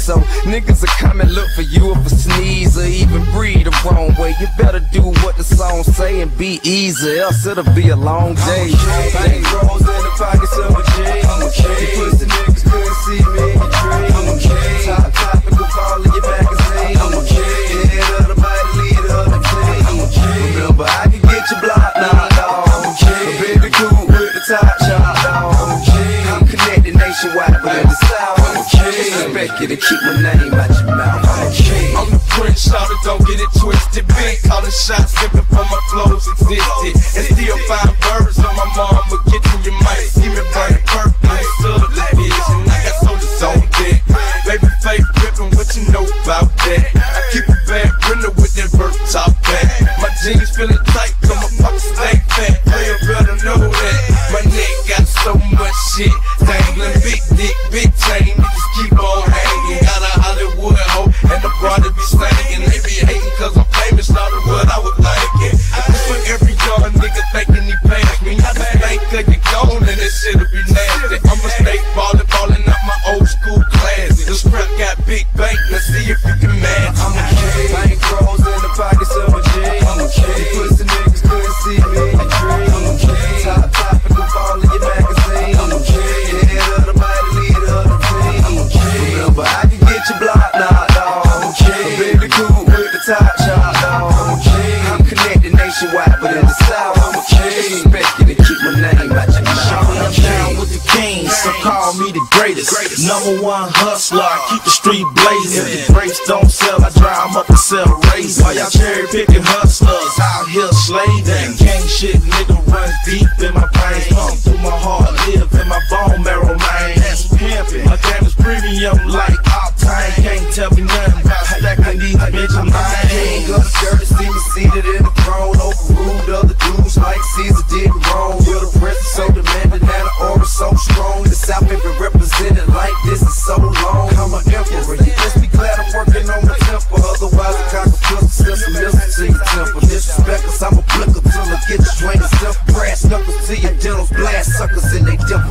So niggas will come and look for you if a sneeze or even breathe the wrong way. You better do what the song say and be easy, else it'll be a long day. Rolls in the pockets of a G. I'm. You niggas couldn't see me in your. I'm. Top your magazine. I'm the of the. I'm. Remember, I can get your block knocked off. I'm. A Bentley coupe with the top off. I'm. I'm connected nationwide, but at the you to keep my name out your mouth. I'm king. I'm the prince, shouted, don't get it twisted. Big calling shots, sipping from my flows existed. And still five The strap got big bank, let's see if you with so call me the greatest. Number one hustler, I keep the street blazing. If the brakes don't sell, I drive 'em up and sell race. While y'all cherry picking hustlers out here slaving. Gang shit, nigga runs deep in my veins. Pump through my heart, live in my bone marrow, man. That's pimping. My game is premium like Octane. Can't tell me nothing about stacking these bitches. King of the dirt, see me seated in the throne. Overruled other dudes like Caesar did wrong. You're the presence see your dentals blast suckers in they devil